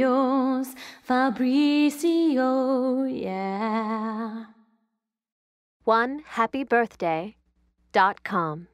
Munoz, Fabricio, yeah. One happy birthday dot com.